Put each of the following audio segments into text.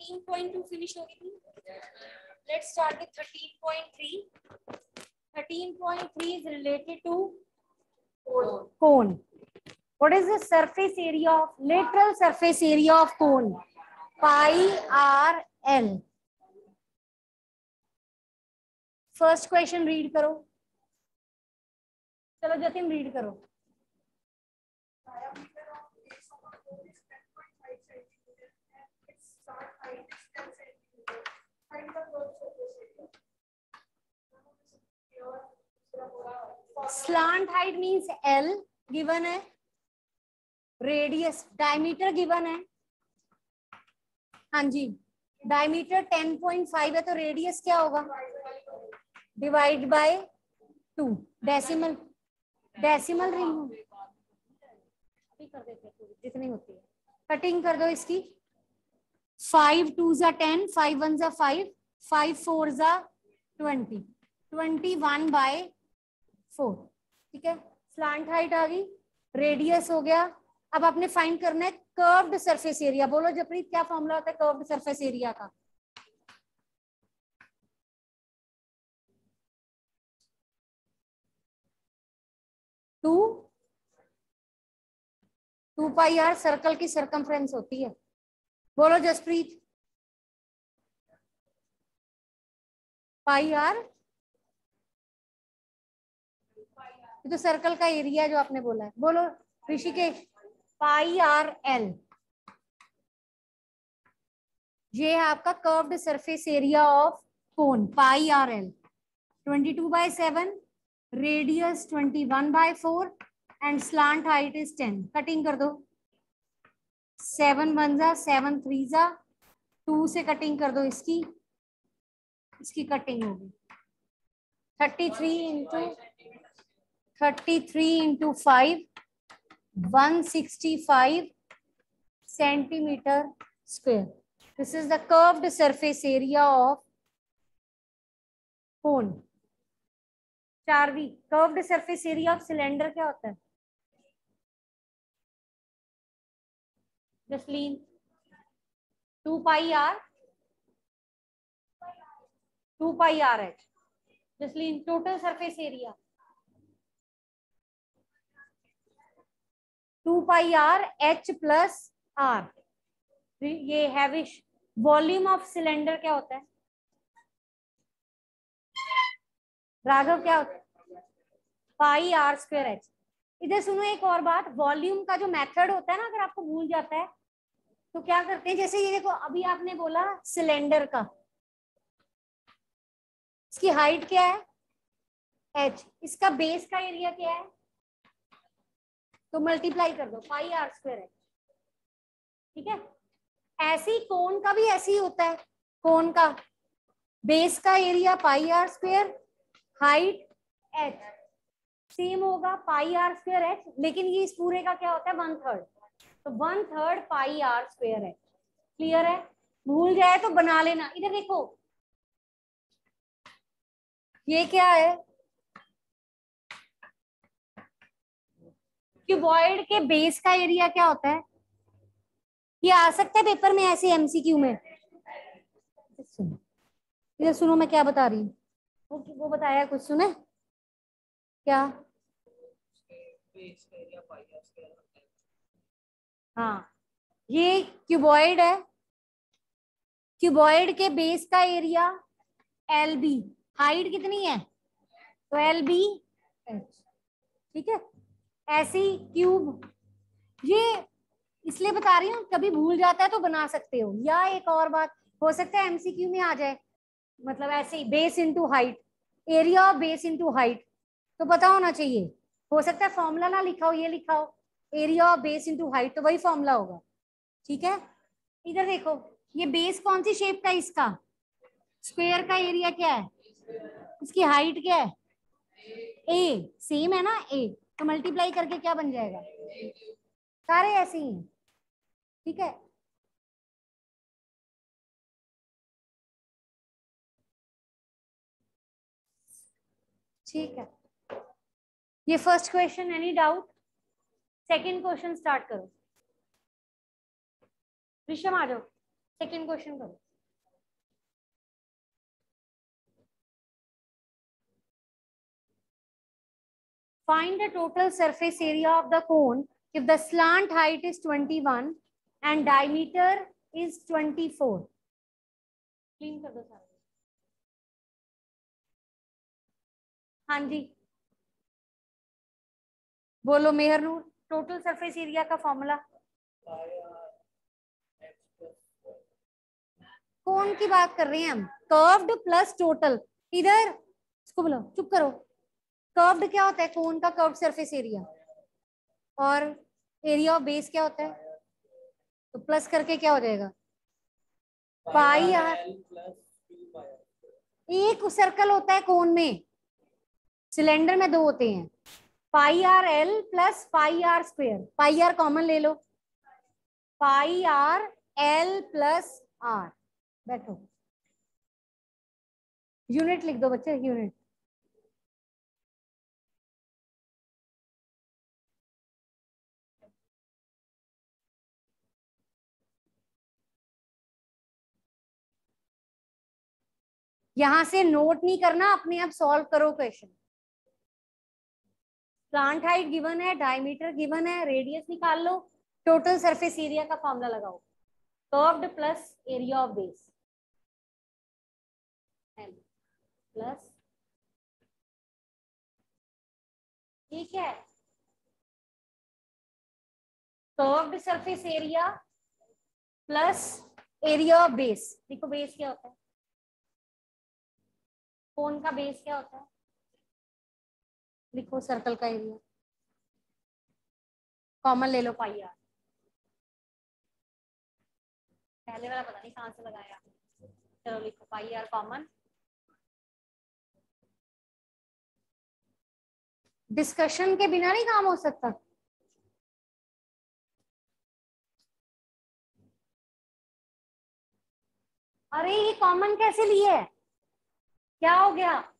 13.2 finish हो गई थी let's start with 13.3 13.3 is related to cone what is the surface area of lateral surface area of cone pi r l first question read करो चलो Jatin read करो slant height means L given है radius diameter given है। हाँ जी diameter 10.5 है तो radius क्या होगा? Divide by two decimal decimal ring अभी कर देते जितनी होती है। कटिंग कर दो इसकी। फाइव टू जा टेन, फाइव वन जा फाइव फाइव फोर जा twenty. Twenty one by four. ठीक है? स्लांट हाइट आ गई, रेडियस हो गया। अब आपने फाइंड करना है कर्व्ड सरफेस एरिया बोलो जपरीत क्या फॉर्मूला होता है कर्व्ड सरफेस एरिया का? Two two pi R circle की सरकमफ्रेंस होती है। बोलो जसप्रीत। Pi R? तो सर्कल का एरिया जो आपने बोला है। बोलो ऋषिकेश। Pi are L. ये है आपका curved surface area of cone pi R L. Twenty two by seven radius twenty one by four and slant height is ten cutting कर दो। सेवन वन जा, सेवन थ्री जा, टू से cutting कर दो इसकी। इसकी कटिंग होगी। Thirty three into thirty three into five one sixty five centimetre square this is the curved surface area of cone Charvi curved surface area of cylinder क्या होता है? Jasleen two pi R two pi R H Jasleen total surface area two pi R H plus R ये हैविश, volume of cylinder क्या होता है? राघव, क्या होता है? पाई आर स्क्वेयर एच इधर सुनो एक और बात, वॉल्यूम का जो मेथड होता है ना, अगर आपको भूल जाता है तो क्या करते हैं? जैसे ये देखो, अभी आपने बोला सिलेंडर का। इसकी हाइट क्या है? एच इसका बेस का एरिया क्या है? तो मल्टीप्लाई कर दो पाई आर स्क्वेयर एच ठीक है? ऐसी कोन का भी ऐसे होता है कोन का। बेस का area pi R square height H same होगा पाई आर स्क्वेयर एच लेकिन ये इस पूरे का क्या होता है? वन थर्ड तो one third pi R square H clear है? भूल जाए तो बना लेना। इधर देखो। ये क्या है? क्यूबॉइड के बेस का एरिया क्या होता है? ये आ सकता है पेपर में ऐसे एमसीक्यू में। इधर सुनो। मैं क्या बता रही हूँ। वो वो बताया कुछ सुने? क्या? हाँ। ये क्यूबॉइड है। क्यूबॉइड के बेस का एरिया एल बी हाइट कितनी है? तो एल बी ठीक है? ऐसी क्यूब ये इसलिए बता रही हूँ, कभी भूल जाता है तो बना सकते हो। या एक और बात, हो सकता है एमसीक्यू में आ जाए। मतलब ऐसे ही base into height area of base into height तो पता होना चाहिए। हो सकता है फॉर्मूला ना लिखा हो ये लिखा हो area of base into height तो वही फॉर्मूला होगा। ठीक है? इधर देखो, ये बेस कौन सी शेप का इसका? स्क्वेयर का एरिया क्या है? इसकी हाइट क्या है? ए सेम है ना? ए तो मल्टीप्लाई करके क्या बन जाएगा? सारे ऐसे ही हैं। ठीक है? ठीक है। ये first question any doubt second question start करो। ऋषम आ जाओ। सेकेंड क्वेश्चन करो। Find the total surface area of the cone if the slant height is 21 and diameter is 24 clean कर दो सारे। हाँ जी। बोलो मेहरूर टोटल सरफेस एरिया का फॉर्मूला कौन की बात कर रहे हैं हम। कर्व्ड प्लस टोटल इधर, इसको बोलो, चुप करो। कर्व्ड क्या होता है? कोन का कर्व्ड सरफेस एरिया और एरिया ऑफ़ बेस क्या होता है? तो प्लस करके क्या हो जाएगा? पाई आर एक सर्कल होता है कोन में। सिलेंडर में दो होते हैं। Pi r l plus pi r square pi r common ले लो. Pi r l plus r बैठो यूनिट लिख दो बच्चे यूनिट यहाँ से नोट नहीं करना, अपने आप सॉल्व करो क्वेश्चन प्लांट हाइट गिवन है, डायमीटर गिवन है, रेडियस निकाल लो, टोटल सरफेस एरिया का फॉर्मूला लगाओ। Curved plus area of base. Plus. ठीक है। Curved surface area plus area of base. देखो बेस क्या होता है? कोन का बेस क्या होता है? लिखो सर्कल का एरिया कॉमन ले लो, पाई आर। पहले वाला पता नहीं कहाँ से लगाया। चलो लिखो, पाई आर कॉमन डिस्कशन के बिना नहीं काम हो सकता। अरे, ये कॉमन कैसे लिए? क्या हो गया?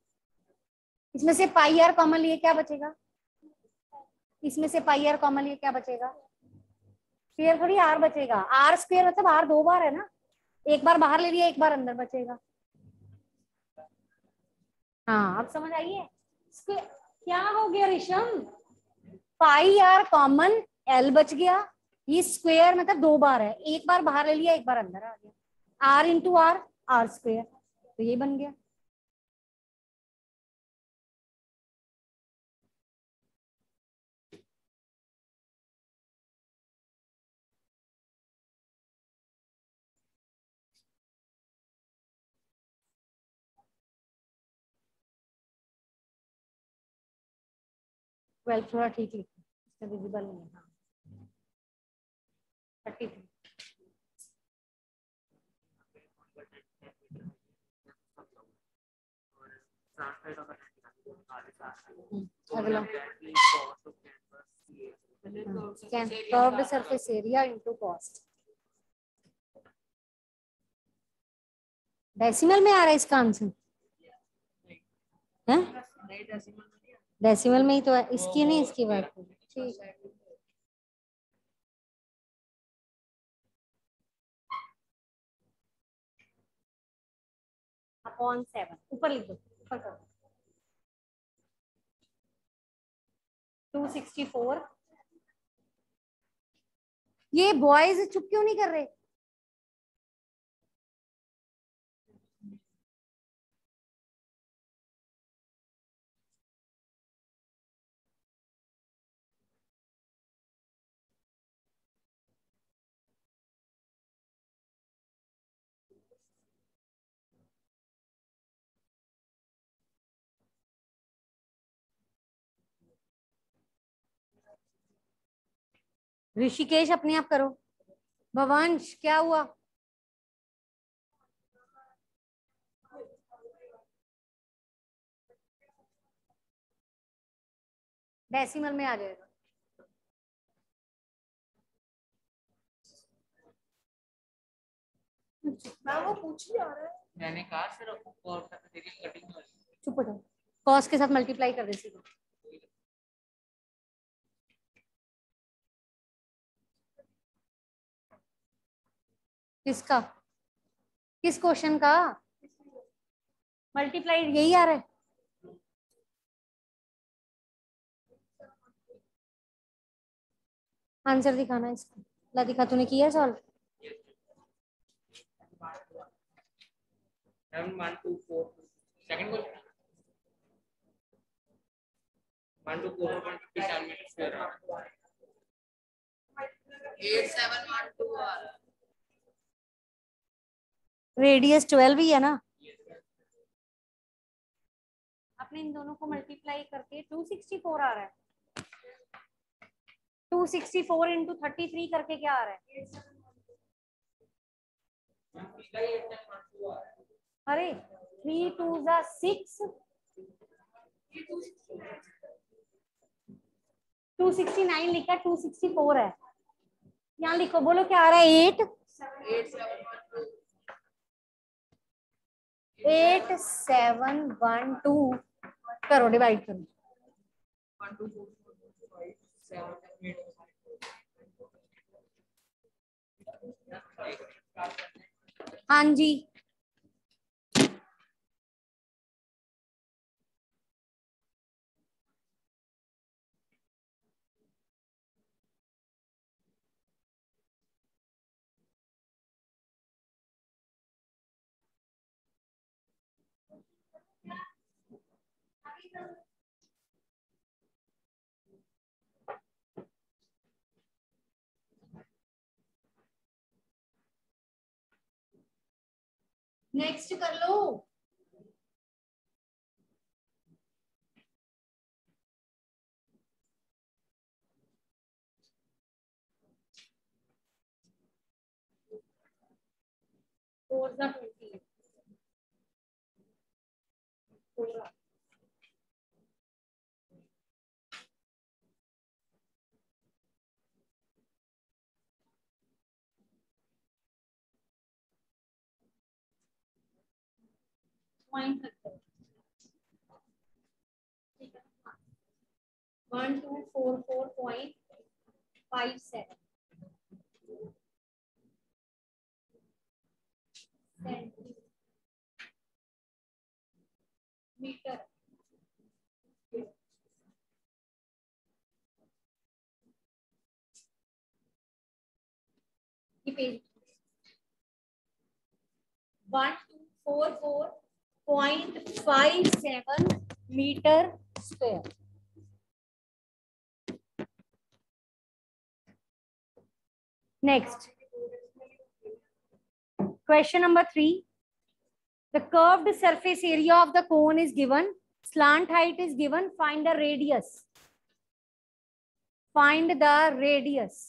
इसमें से पाई आर कॉमन लिए क्या बचेगा? इसमें से पाई आर कॉमन लिए क्या बचेगा? स्क्वेयर थोड़ी आर बचेगा। आर स्क्वेयर मतलब आर दो बार है ना? एक बार बाहर ले लिया, एक बार अंदर बचेगा। हाँ अब समझ आइए क्या हो गया Risham? Pi r common l बच गया। ये स्क्वेयर मतलब दो बार है। एक बार बाहर ले लिया, एक बार अंदर आ गया। R into r r square. तो ये बन गया। ट्वेल्व थोड़ा ठीक लिखो इसमें विजिबल नहीं है हाँ। थर्टी थ्री अगला। curved surface area into cost decimal में आ रहा है इसका आंसर है? डेसिमल में ही तो है। इसकी नहीं इसकी बात ठीक। है अपॉन सेवन ऊपर लिख दो। ऊपर करो। टू सिक्सटी फोर ये बॉयज़ चुप क्यों नहीं कर रहे? ऋषिकेश अपने आप करो। भवंश क्या हुआ? डेसिमल में आ जाएगा वो पूछ ही आ रहा है। मैंने कहा सिर्फ़ तेरी कटिंग चुप हो जाओ। कॉस के साथ मल्टीप्लाई कर दे सीधा। किसका? किस क्वेश्चन का? मल्टीप्लाइड यही आ रहा है। आंसर दिखाना है इसका। ला दिखा तूने किया solve Seven one two four. Second question. One. Radius twelve ही है ना? आपने इन दोनों को मल्टीप्लाई करके 264 आ रहा है। 264 इंटू थर्टी थ्री करके क्या आ रहा है? अरे थ्री टू जा सिक्स टू सिक्सटी नाइन लिखा टू सिक्सटी फोर है। यहाँ लिखो बोलो क्या आ रहा है? Eight eight seven one two करो डिवाइड करो। हाँ जी। नेक्स्ट कर लो। फोर पॉइंट रखते हैं one two four four point five seven metre one two four four point five seven metre square next question number three the curved surface area of the cone is given slant height is given find the radius find the radius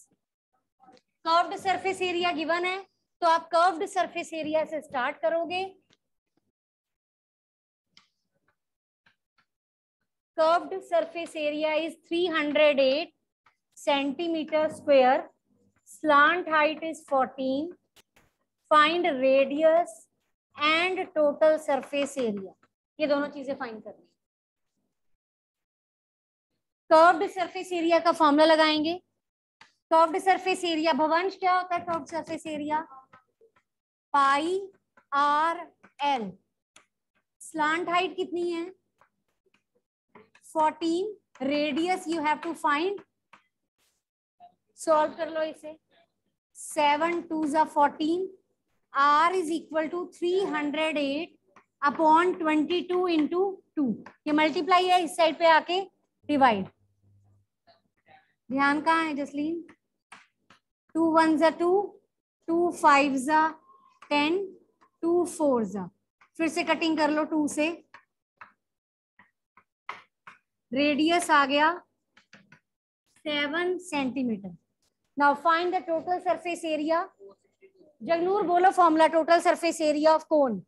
curved surface area given है तो आप curved surface area से start करोगे। Curved surface area is 308 centimeter square. Slant height is 14 find radius and total surface area. ये दोनों चीज़ें find करनी curved surface area का फॉर्मूला लगाएँगे। कर्व्ड सरफेस एरिया भवंश क्या होता है curved surface area pi r l. Slant height कितनी है? 14 radius you have to find solve कर लो इसे. सेवन टू जा fourteen r is equal to three hundred eight upon 22 two into two ये मल्टीप्लाई है इस साइड पे आके डिवाइड ध्यान कहाँ है, जसलीन? टू वन जा टू टू फाइव जा टेन टू फोर जा फिर से कटिंग कर लो टू से. रेडियस आ गया seven centimetre now find the total surface area Jagnoor बोलो formula total surface area of cone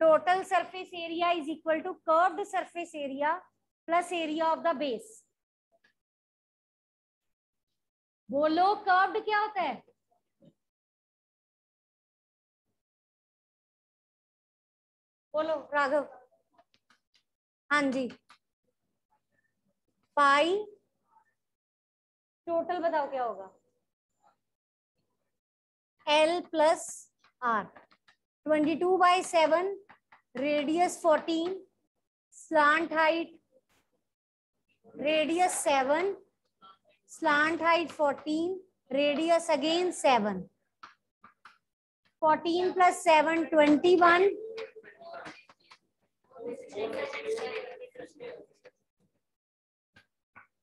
total surface area is equal to curved surface area plus area of the base बोलो curved क्या होता है? बोलो, राघव। हाँ जी। पाई, टोटल बताओ क्या होगा? L plus r twenty two by seven radius fourteen slant height radius seven slant height fourteen radius again seven fourteen plus seven twenty one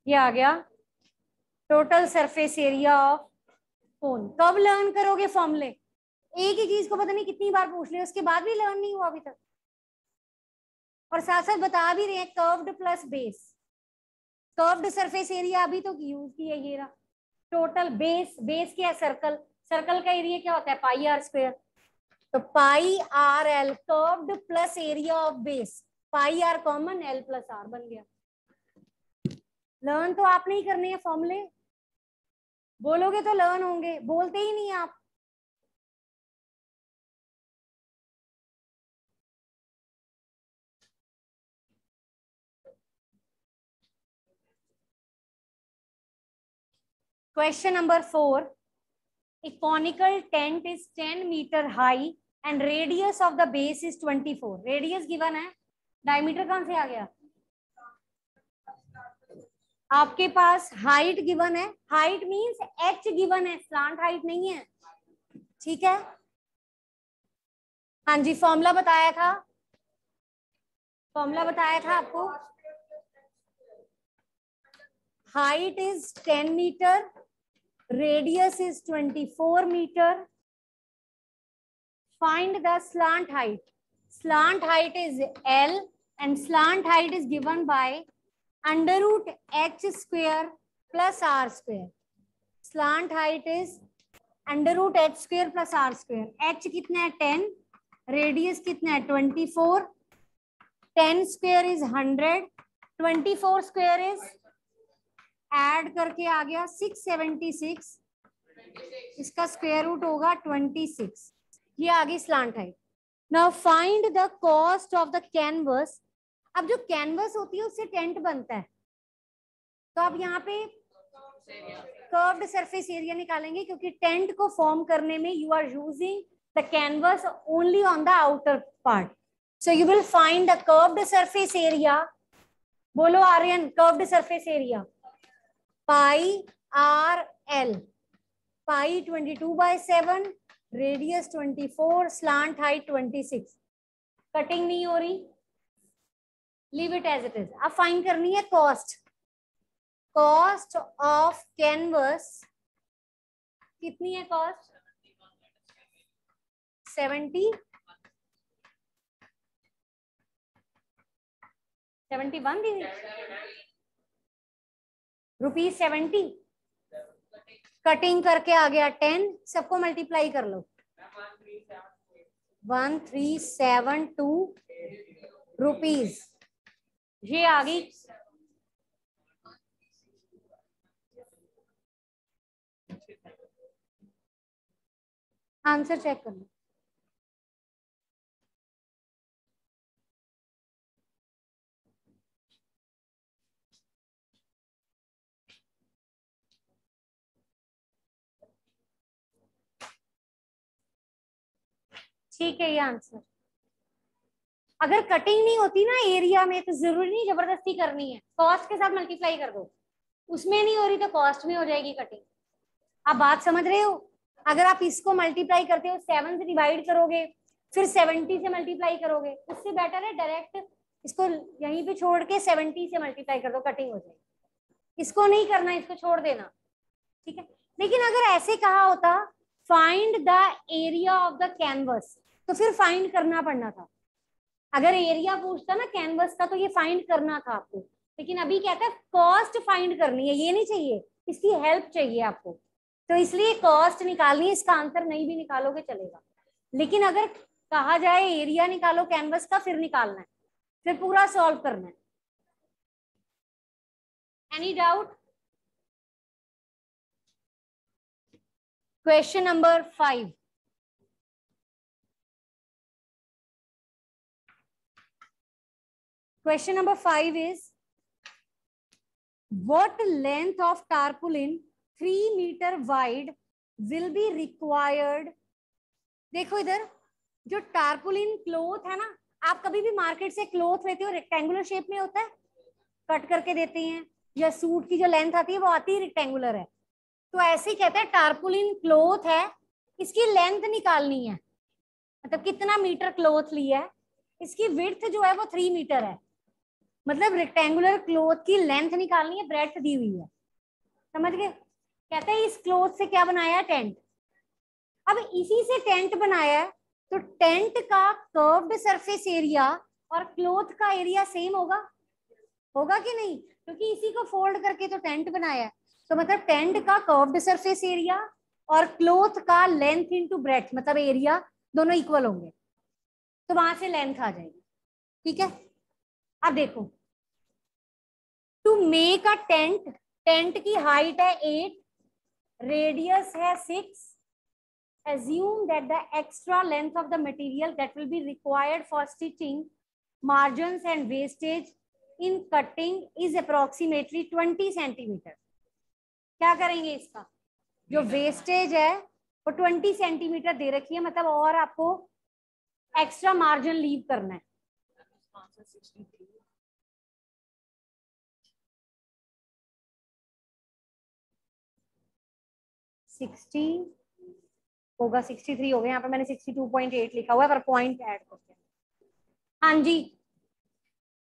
ये आ गया। Total surface area of cone कब learn करोगे फॉर्मूले एक ही चीज़ को पता नहीं कितनी बार पूछ लिया, उसके बाद भी लर्न नहीं हुआ अभी तक। और साथ साथ बता भी रहे हैं curved plus base curved surface area अभी तो यूज़ किया ये रहा। टोटल बेस बेस क्या है? सर्कल सर्कल का एरिया क्या होता है? पाई आर स्क्वेयर तो pi r l curved plus area of base pi r common l plus r बन गया। लर्न तो आप नहीं करने हैं फॉर्मूले बोलोगे तो लर्न होंगे। बोलते ही नहीं आप। Question number four. A conical tent is 10 meter high and radius of the base is 24. Radius given है diameter कौन से आ गया आपके पास हाइट गिवन है हाइट मींस एच गिवन है स्लांट हाइट नहीं है ठीक है हाँ जी फॉर्मूला बताया था फॉर्मूला बताया था आपको height is 10 meter radius is 24 meter find the slant height slant height is l and slant height is given by under root h square plus r square slant height is under root h square plus r square h कितना है 10 radius कितना है 24 10 square is 100 24 square is add करके आ गया 676 इसका square root होगा 26 ये आ गई slant height now find the cost of the canvas अब जो कैनवस होती है, उससे टेंट बनता है। तो अब यहाँ पे कर्व्ड सरफेस एरिया निकालेंगे, क्योंकि टेंट को फॉर्म करने में you are using the canvas only on the outer part so you will find the curved surface area बोलो Aryan curved surface area pi r l pi 22 by 7 radius 24 slant height 26 cutting नहीं हो रही। Leave it as it is अब find करनी है cost cost of canvas कितनी है cost seventy seventy one दी रुपीज़ सेवेंटी। कटिंग करके आ गया टेन, सबको मल्टीप्लाई कर लो। One three seven two rupees. ये आ गई। आंसर चेक कर लो। ठीक है, ये आंसर अगर कटिंग नहीं होती ना एरिया में तो ज़रूरी नहीं, ज़बरदस्ती करनी है. कॉस्ट के साथ मल्टीप्लाई कर दो. उसमें नहीं हो रही तो कॉस्ट में हो जाएगी कटिंग आप बात समझ रहे हो? अगर आप इसको मल्टीप्लाई करते हो सेवन से डिवाइड करोगे, फिर सेवेंटी से मल्टीप्लाई करोगे, उससे बेटर है डायरेक्ट इसको यहीं पे छोड़ के सेवेंटी से मल्टीप्लाई कर दो कटिंग हो जाएगी. इसको नहीं करना, इसको छोड़ देना. ठीक है? लेकिन अगर ऐसे कहा होता find the area of the canvas तो फिर फाइंड करना पड़ना था। अगर एरिया पूछता ना कैनवस का तो ये फाइंड करना था आपको। लेकिन अभी कहता है कॉस्ट फाइंड करनी है, ये नहीं चाहिए। इसकी हेल्प चाहिए आपको। तो इसलिए कॉस्ट निकालनी है, इसका आंसर नहीं भी निकालोगे चलेगा। लेकिन अगर कहा जाए एरिया निकालो कैनवस का, फिर निकालना है। फिर पूरा सॉल्व करना है। Any doubt question number five Question number five is, what length of tarpaulin 3 meter wide will be required देखो इधर, जो टार्पुलिन क्लोथ है ना, आप कभी भी मार्केट से क्लोथ लेते हो रेक्टेंगुलर शेप में होता है कट करके देते हैं, या सूट की जो लेंथ आती है, वो आती है रेक्टेंगुलर है। तो ऐसे ही कहते हैं टार्पुलिन क्लोथ है, इसकी लेंथ निकालनी है। मतलब कितना मीटर क्लोथ लिया है, इसकी विड्थ जो है वो थ्री मीटर है। मतलब रेक्टेंगुलर क्लोथ की लेंथ निकालनी है ब्रेथ दी हुई है। समझ गए? कहते हैं इस क्लोथ से क्या बनाया टेंट अब इसी से टेंट बनाया है तो टेंट का कर्व्ड सरफेस एरिया और क्लोथ का एरिया सेम होगा? होगा कि नहीं? क्योंकि इसी को फोल्ड करके तो टेंट बनाया है। तो मतलब टेंट का कर्व्ड सरफेस एरिया और क्लोथ का लेंथ इनटू ब्रेथ मतलब एरिया दोनों इक्वल होंगे। तो वहाँ से लेंथ आ जाएगी। ठीक है? अब देखो। To make a tent tent की हाइट है एट रेडियस है six assume that the extra length of the material that will be required for stitching margin and wastage in cutting is approximately twenty centimetre क्या करेंगे इसका? जो wastage है, वो twenty centimetre दे रखी है मतलब और आपको एक्स्ट्रा मार्जिन लीव करना है। सिक्सटी होगा, सिक्सटी थ्री हो गया। यहाँ मैंने सिक्सटी टू पॉइंट एट लिखा हुआ है, पर पॉइंट ऐड करते हैं। जी।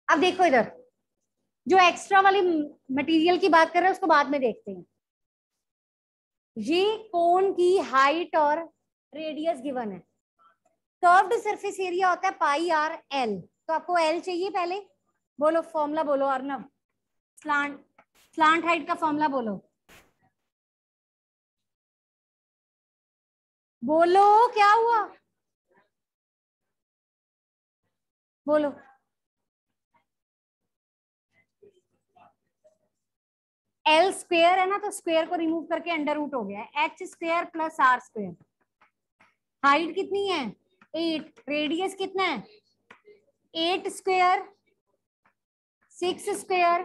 अब देखो इधर। जो एक्स्ट्रा वाली मटेरियल की बात कर रहे हैं, उसको बाद में देखते हैं। ये कोन की हाइट और रेडियस गिवन है। कर्व्ड सरफेस एरिया होता है पाई आर एल तो आपको एल चाहिए पहले? बोलो फॉर्मूला बोलो अर्नव स्लांट स्लांट हाइट का फॉर्मूला बोलो। बोलो, क्या हुआ? बोलो। एल स्क्वेयर है ना तो स्क्वेयर को रिमूव करके अंडर रूट हो गया h square plus r square height कितनी है? एट रेडियस कितना है? Eight square six square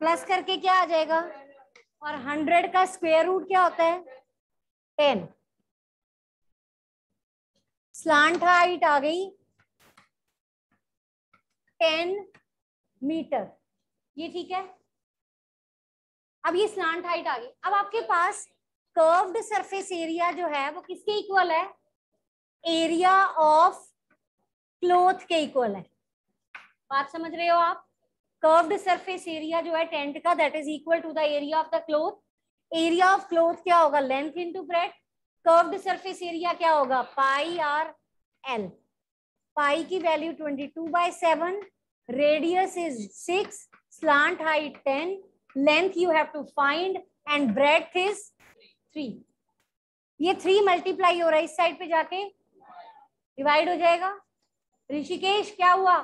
plus करके क्या आ जाएगा? और हंड्रेड का स्क्वेयर रूट क्या होता है? टेन स्लांट हाइट आ गई टेन मीटर ये ठीक है? अब ये स्लांट हाइट आ गई। अब आपके पास कर्व्ड सरफेस एरिया जो है, वो किसके इक्वल है? एरिया ऑफ़ क्लोथ के इक्वल है। बात समझ रहे हो आप? कर्व्ड सरफेस एरिया जो है टेंट का that is equal to the area of the cloth area of cloth क्या होगा? Length into breadth curved surface area क्या होगा? पाई आर एल पाई की value 22 two by seven radius is six slant height ten length you have to find and breadth is three ये three multiply हो रहा है इस side पे जाके. डिवाइड हो जाएगा. ऋषिकेश, क्या हुआ?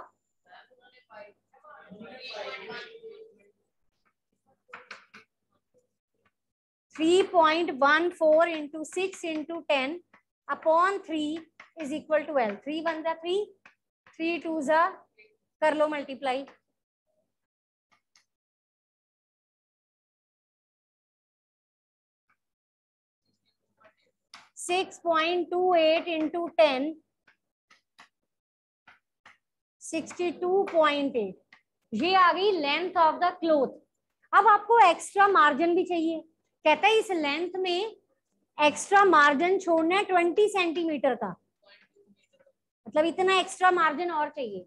Three point one four into six into ten upon three is equal to l three one जा थ्री थ्री टू जा कर लो multiply six point two eight into ten sixty two point eight ये आ गई लेंथ ऑफ़ द क्लोथ अब आपको extra margin भी चाहिए। कहता है इस लेंथ में एक्स्ट्रा मार्जिन छोड़ना है ट्वेंटी सेंटीमीटर का। मतलब इतना एक्स्ट्रा मार्जिन और चाहिए।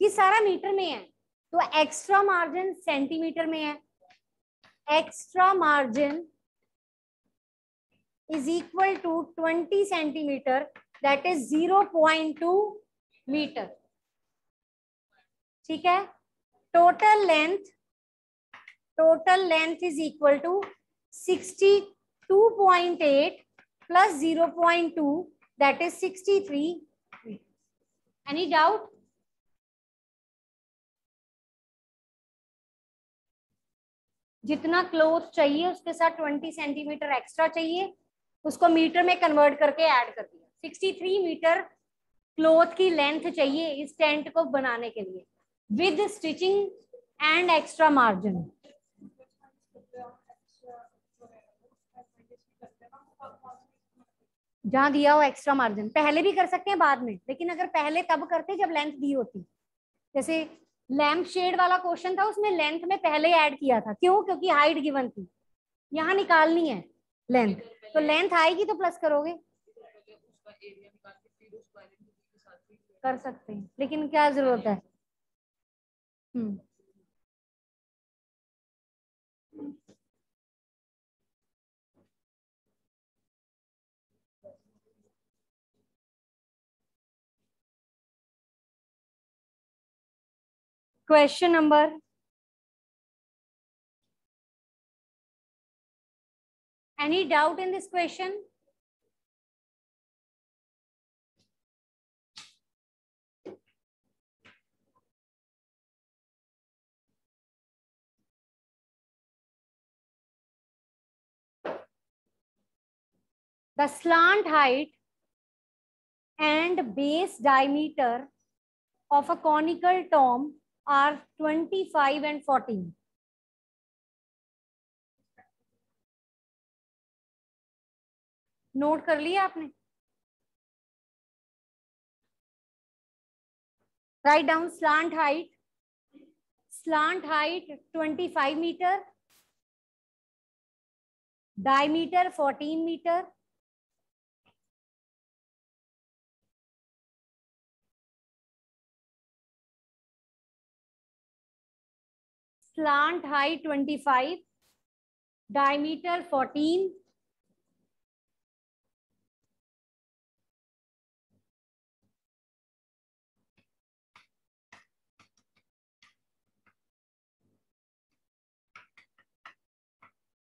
ये सारा मीटर में है। तो एक्स्ट्रा मार्जिन सेंटीमीटर में है। Extra margin is equal to twenty centimetre that is zero point two metre ठीक है? Total length total length is equal to 62.8 plus 0.2 that is 63 any doubt? जितना क्लोथ चाहिए, उसके साथ 20 सेंटीमीटर एक्स्ट्रा चाहिए, उसको मीटर में कन्वर्ट करके ऐड कर दिया। 63 मीटर क्लोथ की लेंथ चाहिए इस टेंट को बनाने के लिए with stitching and extra margin जहाँ दिया हो एक्स्ट्रा मार्जिन पहले भी कर सकते हैं बाद में, लेकिन अगर पहले तब करते जब लेंथ दी होती। जैसे लैम्प शेड वाला क्वेश्चन था, उसमें लेंथ में पहले ऐड किया था। क्यों? क्योंकि हाइट गिवन थी। यहाँ निकालनी है लेंथ तो लेंथ आएगी तो प्लस करोगे। कर सकते हैं, लेकिन क्या ज़रूरत है? हम्म। Question number any doubt in this question? The slant height and base diameter of a conical tomb are 25 and 14. Note कर लिया आपने? Write down slant height slant height 25 metre diameter 14 metre slant height 25 diameter 14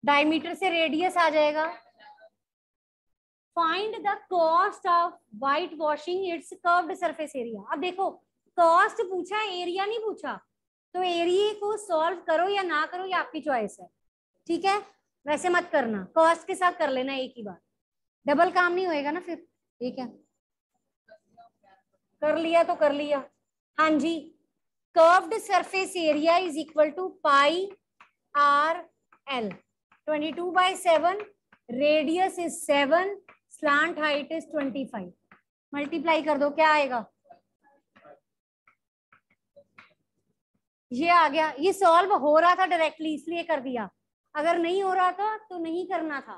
diameter से radius आ जाएगा। Find the cost of whitewashing its curved surface area अब देखो cost पूछा area नहीं पूछा। तो एरिया को सॉल्व करो या ना करो, ये आपकी चॉइस है। ठीक है? वैसे मत करना। कॉस्ट के साथ कर लेना एक ही बार। डबल काम नहीं होएगा ना फिर? ठीक है? कर लिया तो कर लिया। हाँ जी। Curved surface area is equal to pi r l 22 by 7 radius is 7 slant height is 25 multiply कर दो, क्या आएगा? ये आ गया, ये सॉल्व हो रहा था डायरेक्टली इसलिए कर दिया। अगर नहीं हो रहा था तो नहीं करना था।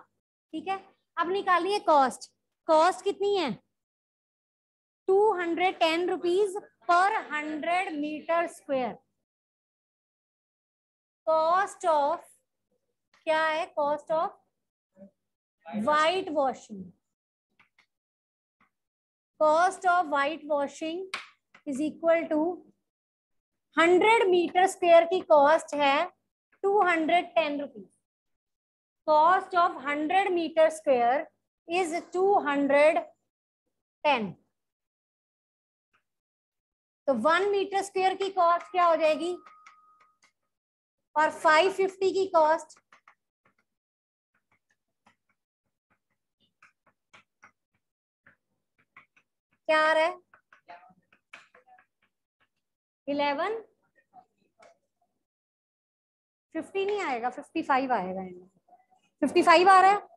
ठीक है? अब निकालिए कॉस्ट कॉस्ट कितनी है? टू हंड्रेड टेन रुपीज़ पर hundred metre square cost of क्या है cost of white washing cost of white washing is equal to hundred metre square की कॉस्ट है two hundred ten rupees cost of hundred metre square is two hundred ten तो one metre square की cost क्या हो जाएगी? और five fifty की cost क्या आ रहा है? इलेवन? फिफ्टी नहीं आएगा फिफ्टी फाइव आएगा फिफ्टी फाइव आ रहा है?